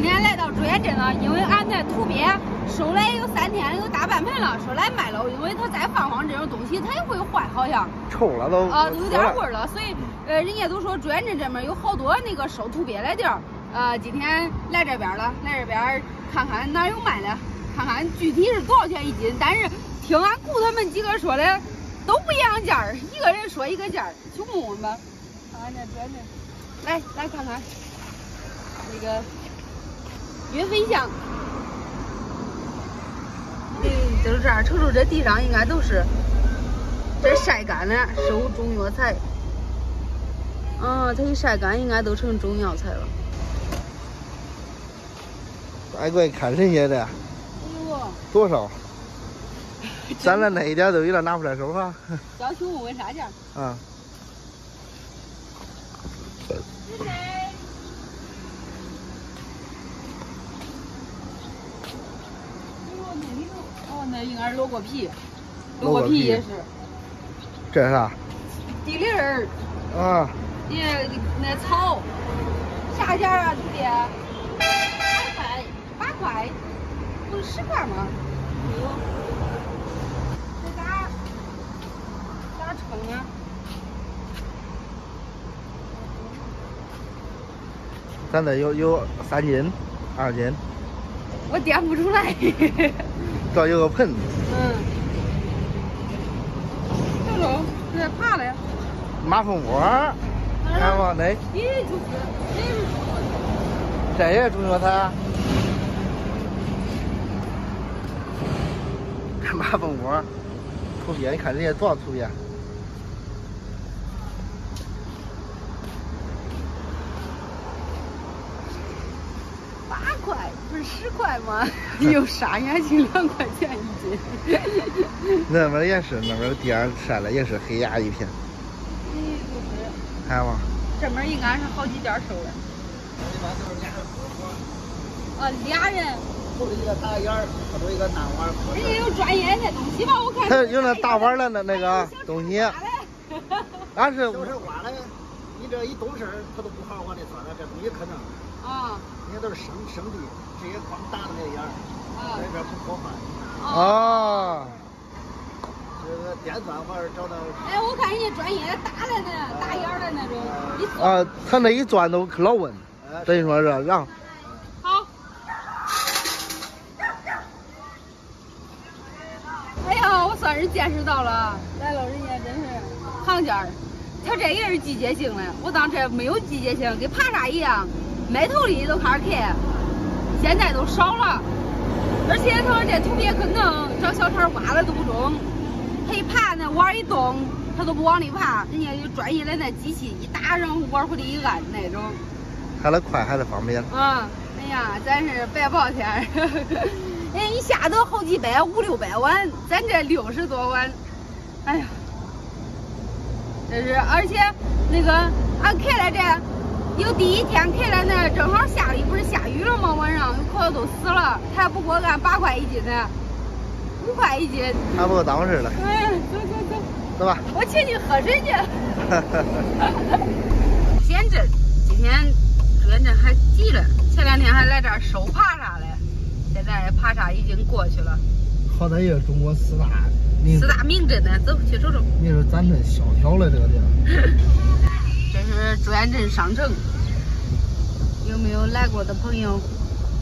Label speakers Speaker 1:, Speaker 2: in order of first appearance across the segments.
Speaker 1: 今天来到朱元镇了，因为俺在土鳖收来有三天，有大半盆了，说来卖了，因为它再放放这种东西，它也会坏，好像
Speaker 2: 臭了都
Speaker 1: 啊，都有点味儿了。所以，呃，人家都说朱元镇这边有好多那个收土鳖的地儿，呃，今天来这边了，来这边看看哪有卖的，看看具体是多少钱一斤。但是听俺姑他们几个说的都不一样价儿，一个人说一个价儿，去问问吧。看看这朱元镇，来来看看那个。岳飞像，嗯，就是这儿，瞅瞅这地上应该都是，这晒干了，收中药材。啊，它一晒干，应该都成中药材了。
Speaker 2: 乖乖看人家的。哎呦。多少？咱俩那一点都有点拿不出来手哈。
Speaker 1: 要求问问啥价？啊。那应该是萝卜皮，萝卜皮也是。
Speaker 2: 这是啥？
Speaker 1: 地梨儿。
Speaker 2: 啊。
Speaker 1: 也那草，啥价啊？兄弟？八块，八块，不是十块吗？有。这咋咋称啊？
Speaker 2: 咱这有有三斤，二斤。
Speaker 1: 我掂不出来。
Speaker 2: 这有个盆。
Speaker 1: 嗯。瞅瞅，这爬的。
Speaker 2: 马蜂窝。看吗？那。
Speaker 1: 咦，就是，
Speaker 2: 这也是中药材。看马蜂窝，图片，你看人家多少图片？
Speaker 1: 十块吗？有啥眼睛两块钱一斤。
Speaker 2: 那边也是，那边地上晒的也是黑压一片。
Speaker 1: 嗯，就是。
Speaker 2: 看吗？
Speaker 1: 这边应该是好几家收的。啊，俩人。
Speaker 2: 头一个大眼儿，后头一个大碗。
Speaker 1: 人家有专业的东西吧？我看。他
Speaker 2: 有那大碗的那那个东西。俺是。
Speaker 3: 都是挖的，你这一动事儿，他都不好往里钻了，这东西可能。
Speaker 1: 啊。
Speaker 3: 人家都是生生地。这些光打的那眼儿，在这不破坏。
Speaker 2: 啊。
Speaker 3: 这个电钻反而找到。
Speaker 1: 哎，我看人家专业打的呢，打眼儿的那种。
Speaker 2: 啊，他那一钻都可老稳，等于说是让。
Speaker 1: 好。哎呀，我算是见识到了，来了，人家真是行家儿。他这也是季节性的，我当这没有季节性，跟爬山一样，埋头里都开始开。现在都少了，而且他说这土鳖可能找小铲挖了都不中，他一爬那碗一动，他都不往里爬，人家有专业的那机器一打，然后碗回里一按那种，
Speaker 2: 还得快，还得方便。
Speaker 1: 嗯，哎呀，咱是白跑天，人 一下都好几百，五六百碗，咱这六十多碗，哎呀，这是，而且那个俺开了这。有第一天开了那正好下雨，不是下雨了吗？晚上有可都死了，还不给我俺八块一斤呢，五块一斤，
Speaker 2: 还不够当回事了。
Speaker 1: 哎，走走走，
Speaker 2: 走吧。
Speaker 1: 我请你喝水去。先镇，今天朱元镇还急了，前两天还来这儿收爬啥嘞，现在爬啥已经过去了。
Speaker 2: 好歹也是中国四大
Speaker 1: 四大名镇呢，走去瞅瞅。
Speaker 2: 你说咱这萧条了这个地儿。
Speaker 1: 是朱元镇商城，有没有来过的朋友？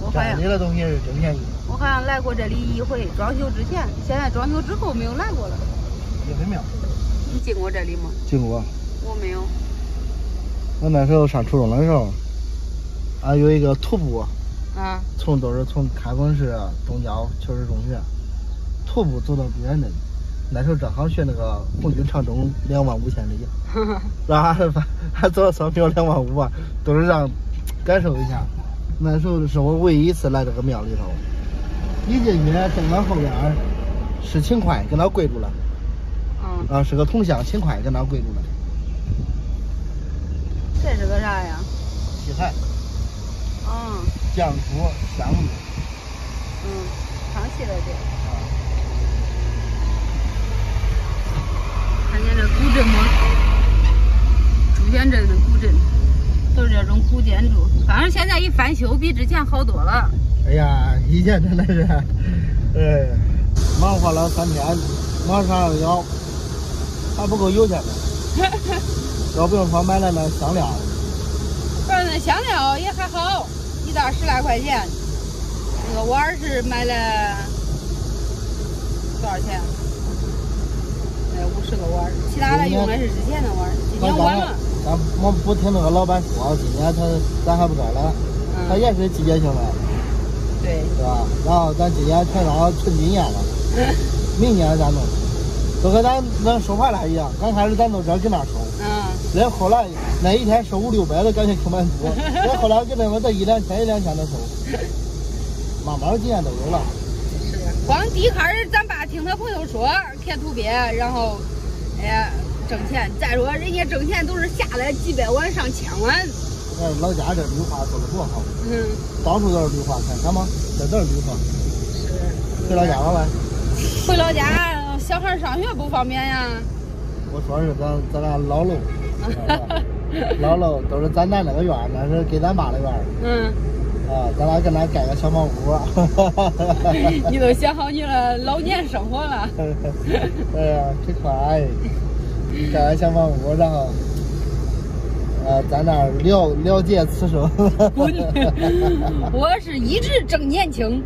Speaker 1: 我好像
Speaker 2: 你的东西是真便宜。
Speaker 1: 我好像来过这里一回，装修之前，现在装修之后没有来过了。
Speaker 2: 也很妙。
Speaker 1: 你进过这里吗？
Speaker 2: 进过。
Speaker 1: 我没有。
Speaker 2: 我那时候上初中的时候，啊，有一个徒步，
Speaker 1: 啊，
Speaker 2: 从都是从开封市东郊求实中学徒步走到朱元镇。那时候正好学那个红军长征两万五千里，然后还还走了三秒两万五啊，都是让感受一下。那时候是我唯一一次来这个庙里头，一进去正门后边是秦桧跟那跪住了，啊是个铜像，秦桧跟那跪住了。
Speaker 1: 这是个啥呀？
Speaker 2: 祭台。
Speaker 1: 嗯。
Speaker 2: 降福香玉。
Speaker 1: 嗯，康熙的这。看见这古镇吗？朱仙镇的古镇，都是这种古建筑。反正现在一翻修，比之前好多了。
Speaker 2: 哎呀，以前真的是，哎，忙活了三天，忙上了腰，还不够油钱呢。要不用说买了那香料，
Speaker 1: 反正那香料也还好，一袋十来块钱。那个碗是买了多少钱？哎，五十个碗，其他的用的是之前的碗，今年晚了。
Speaker 2: 咱我不听那个老板说，今年他咱还不知道了，他也是季节性的，
Speaker 1: 对，
Speaker 2: 是吧？然后咱今年全当纯经验了，明年咱弄，就跟咱那收盘了一样，刚开始咱都知道搁那收，
Speaker 1: 嗯，
Speaker 2: 那后来那一天收五六百的感觉挺满足，那后来给那个得一两千一两千的收，慢慢经验都有了。
Speaker 1: 是，光第一开始咱爸听他朋友说开土鳖，然后，哎呀。挣钱，再说人家挣钱都是下来几百万上千万。
Speaker 2: 哎，老家这绿化做的多好，
Speaker 1: 嗯，
Speaker 2: 到处都是绿化，看看吗？这都是绿化。
Speaker 1: 是。
Speaker 2: 回老家了呗？
Speaker 1: 回老家，小孩上学不方便呀。
Speaker 2: 我说是咱咱俩老楼，老楼都是咱咱那个院，那是给咱爸的院。
Speaker 1: 嗯。
Speaker 2: 啊，咱俩搁那盖个小茅屋。
Speaker 1: 你都想好你的老年生活了。
Speaker 2: 哎呀，真快。盖个小房屋，然后，呃，在那儿了了结此生。
Speaker 1: 我是一直正年轻。